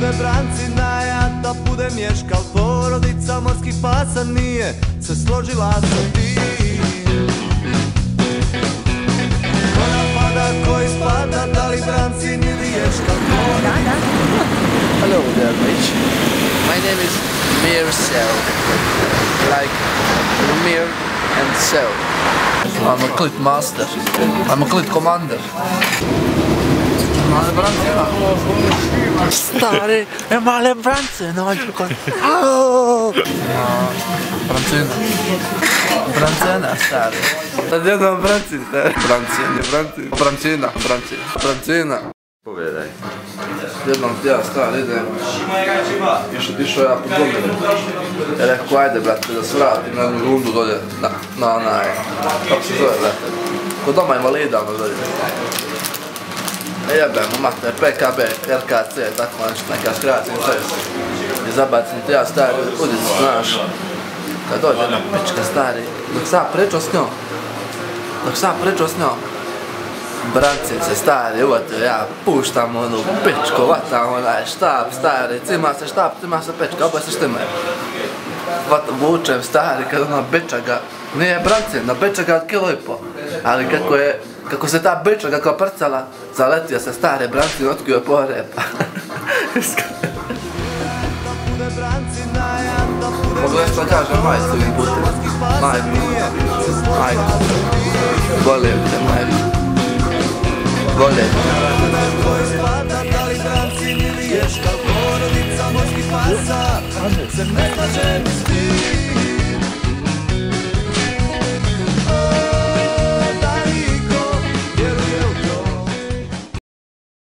bude brancina, ja da bude mješkal Porodica morskih pasa nije se složila sa tim Ko napada, ko ispada, da li brancin ili ješkal Hello there, mate. My name is Mir Cell. Like Mir and Cell. I'm a clip master. I'm a clip commander. Male branze, Stari, è male branze, no, Brancina. Brancina, stari. Sad jednom brancin, stari. Brancin, brancin. Brancina, brancina. Brancina. Povedaj. Jednom ja stan idem, išao, išao ja po dominu. Ja rekao, ajde brate, da se vratim na jednu rundu dolje, na, na onaj, kako se zove brate, kod doma invalida ono dolje. E jebem, mater, PKB, RKC, tako nešto, neka cest. I zabacim ti ja stari udicu, znaš. Kad dođe jedna pička stari, dok sam ja pričao s njom, dok sam ja pričao s njom, Brancin se stari uvatio, ja puštam onu pičku, vatam onaj štap stari, cima se štap, cima se pička, oboje se štimaju. Vučem stari, kad ona bičaga, nije brancin, na bičaga od kilo i po, ali kako je, kako se ta brča, kako prcala, zaletio se stare branci, je porepa. Pogledaj što kaže majstu im putem. Majku. Majku. Volim te, majku. Volim te. Kao porodica moćnih pasa Se ne slažem s tim